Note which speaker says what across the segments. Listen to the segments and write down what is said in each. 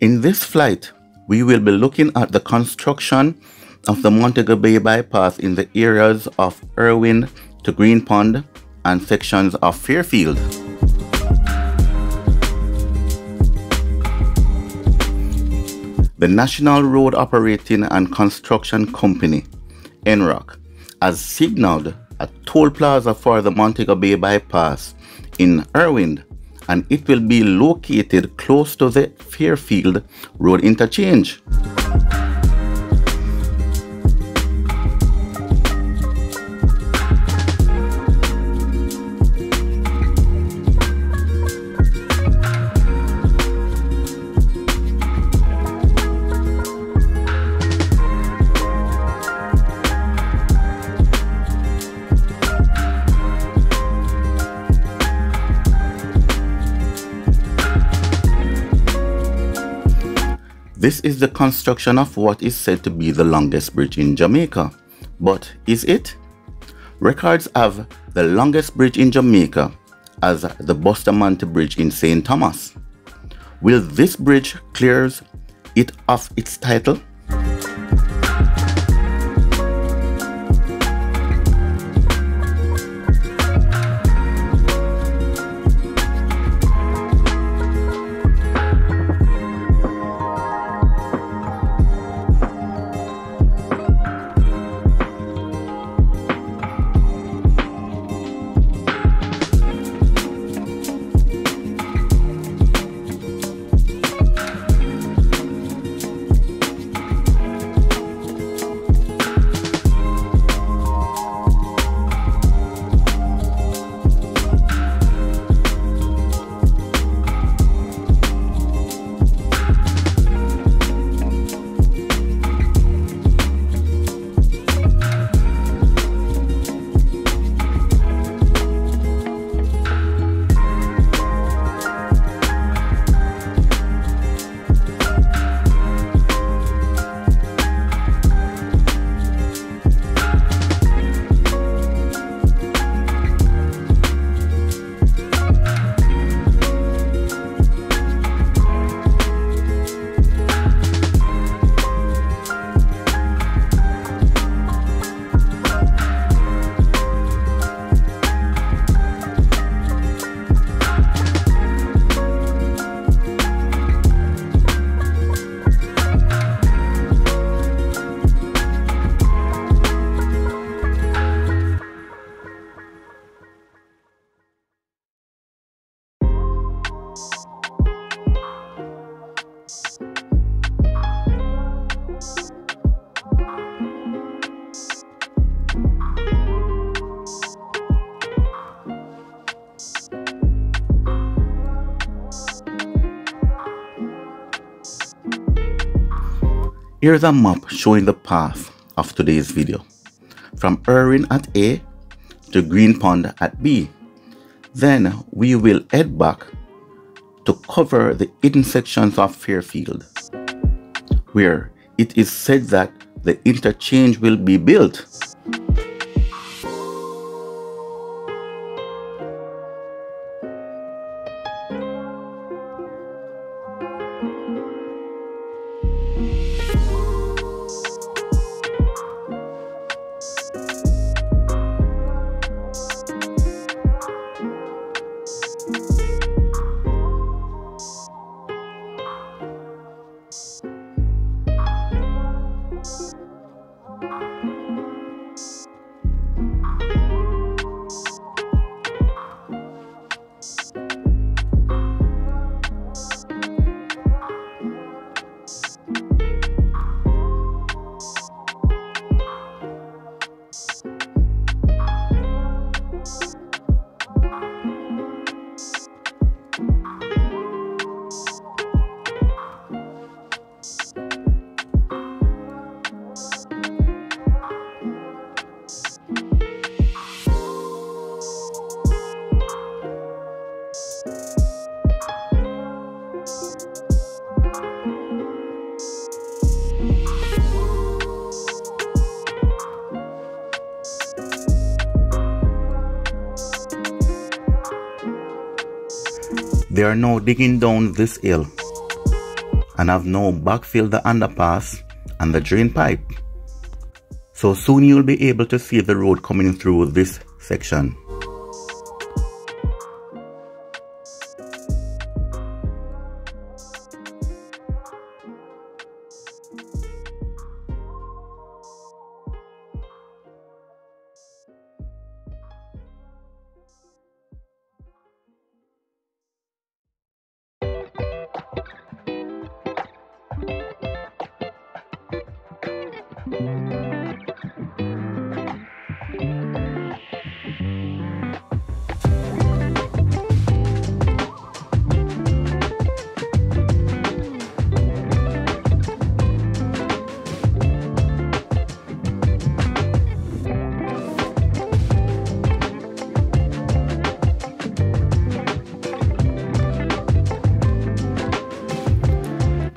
Speaker 1: In this flight, we will be looking at the construction of the Montego Bay Bypass in the areas of Irwin to Green Pond and sections of Fairfield. The National Road Operating and Construction Company, NROC, has signaled a toll plaza for the Montego Bay Bypass in Irwin and it will be located close to the Fairfield Road interchange. This is the construction of what is said to be the longest bridge in Jamaica. But is it? Records have the longest bridge in Jamaica as the Bustamante Bridge in St. Thomas. Will this bridge clears it of its title? Here's a map showing the path of today's video. From Irwin at A to Green Pond at B. Then we will head back to cover the intersections of Fairfield, where it is said that the interchange will be built. Are now digging down this hill and have now backfilled the underpass and the drain pipe. So soon you'll be able to see the road coming through this section.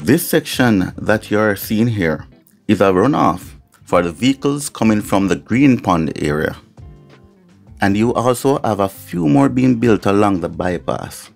Speaker 1: This section that you're seeing here is a runoff for the vehicles coming from the Green Pond area. And you also have a few more being built along the bypass.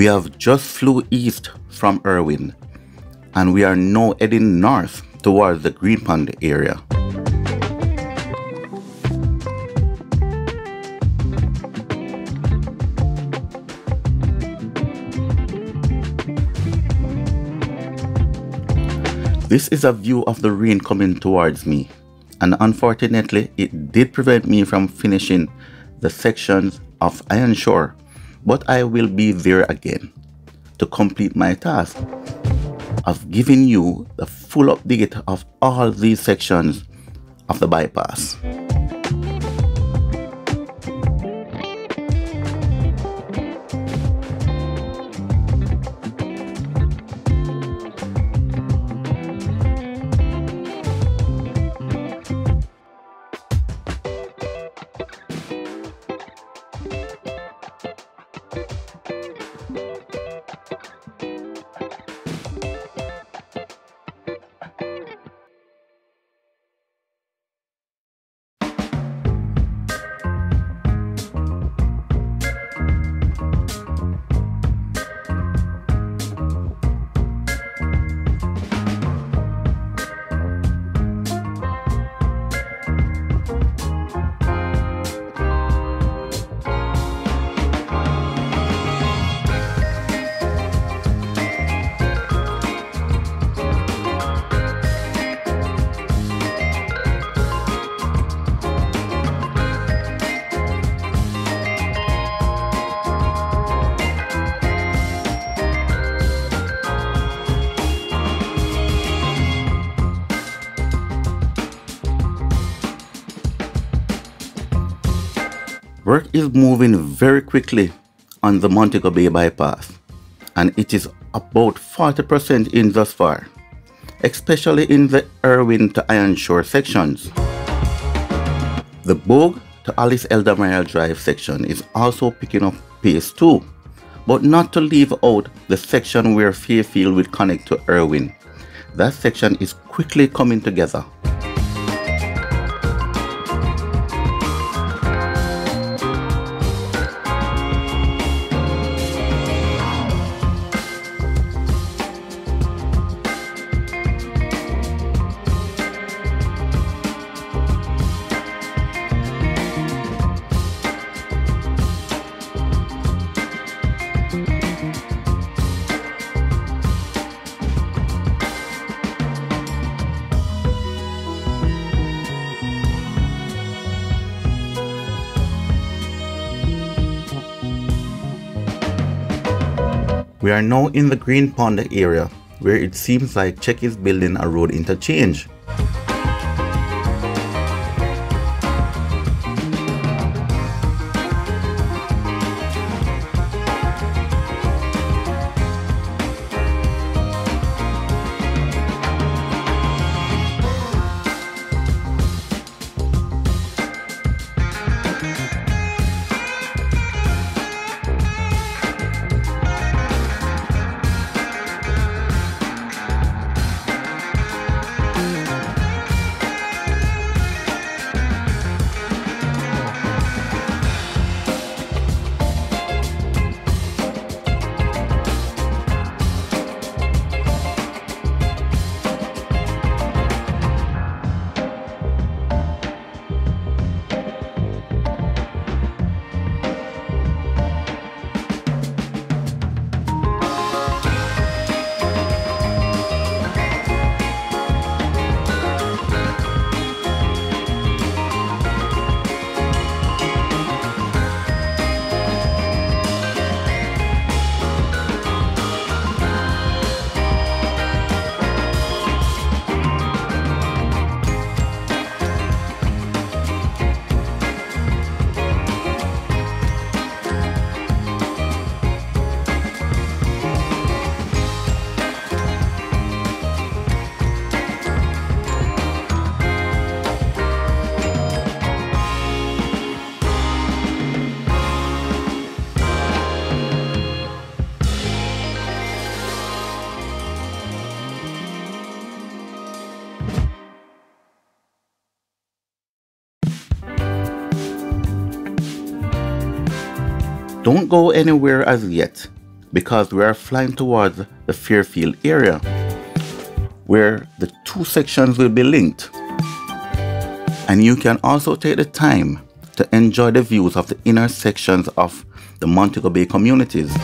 Speaker 1: We have just flew east from Irwin and we are now heading north towards the Green Pond area. This is a view of the rain coming towards me and unfortunately it did prevent me from finishing the sections of Ironshore but I will be there again to complete my task of giving you the full update of all these sections of the bypass. Is moving very quickly on the Montego Bay bypass and it is about 40% in thus far, especially in the Irwin to Ironshore sections. The Bogue to Alice L. Drive section is also picking up pace too, but not to leave out the section where Fairfield will connect to Irwin. That section is quickly coming together. We are now in the Green Pond area where it seems like CHEC is building a road interchange. Don't go anywhere as yet because we are flying towards the Fairfield area where the two sections will be linked. And you can also take the time to enjoy the views of the inner sections of the Montego Bay communities.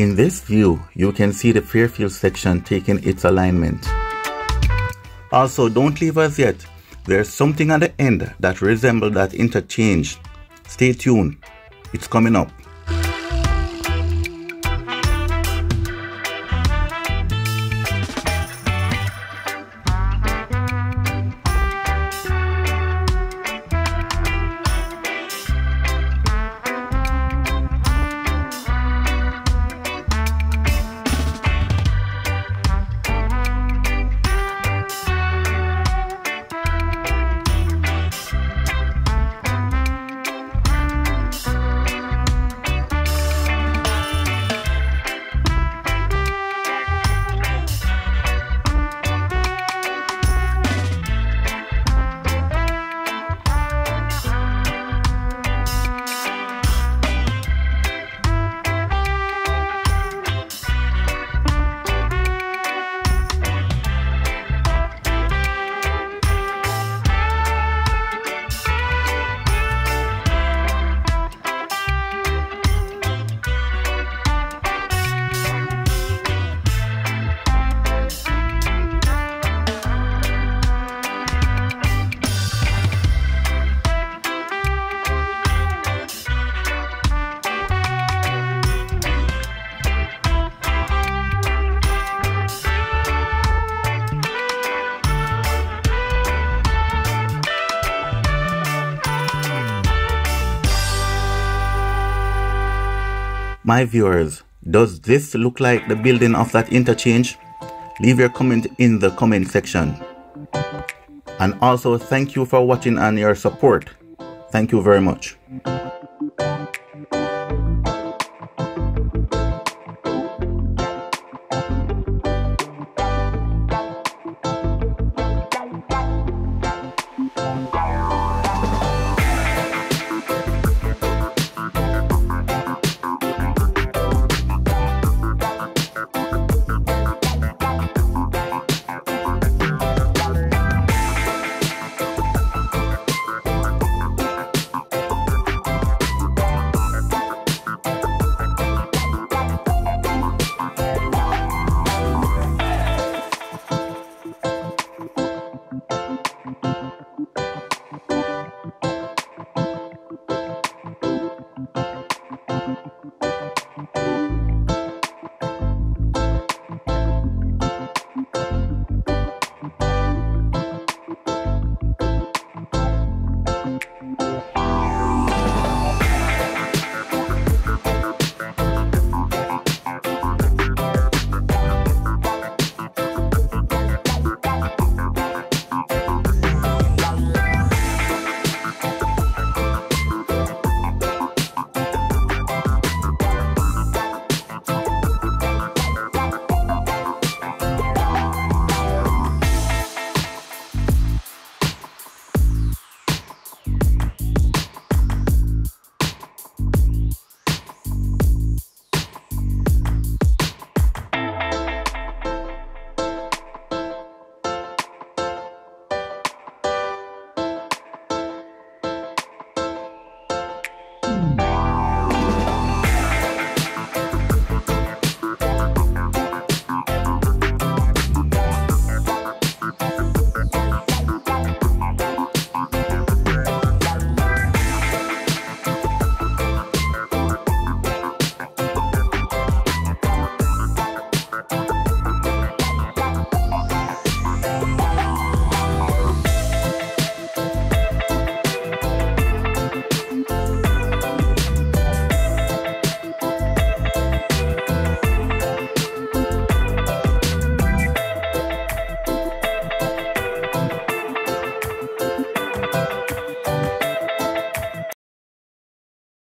Speaker 1: In this view, you can see the Fairfield section taking its alignment. Also, don't leave us yet. There's something at the end that resembles that interchange. Stay tuned. It's coming up. My viewers, does this look like the building of that interchange? Leave your comment in the comment section. And also thank you for watching and your support. Thank you very much.